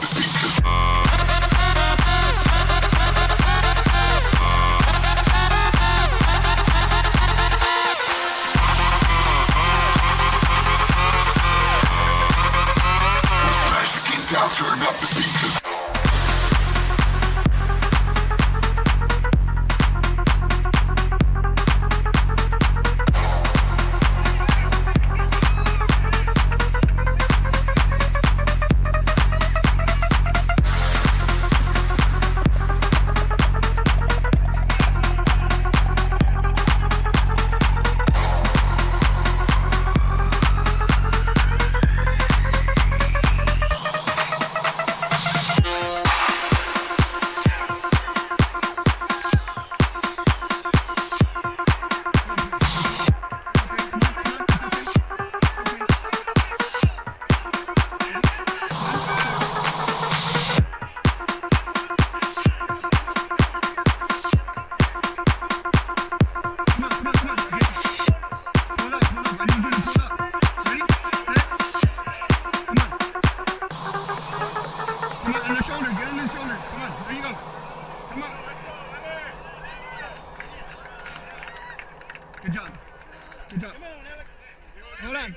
this beat. Good job. Good job. Hold on.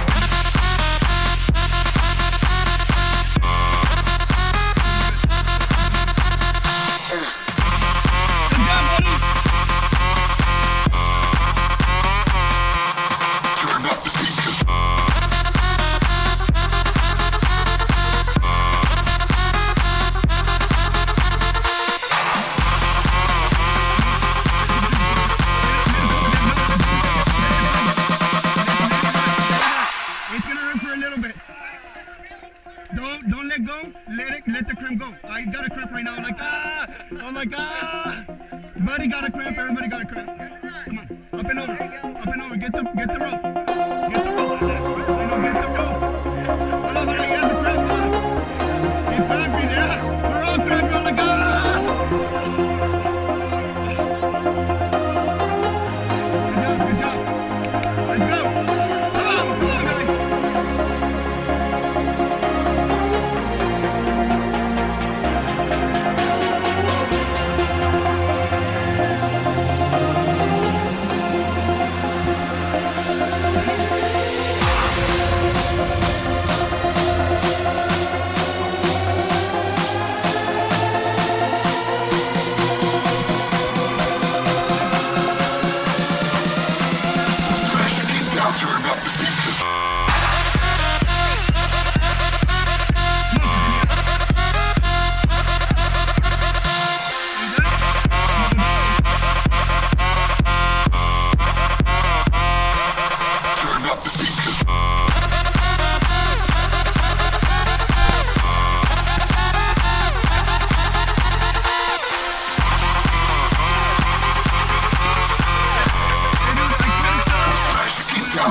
Oh my god! Buddy got a cramp, everybody got a cramp. Come on, up and over, up and over, get the, get the rope.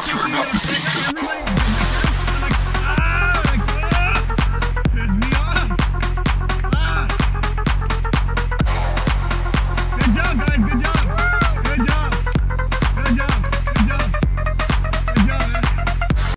turn up the speakers.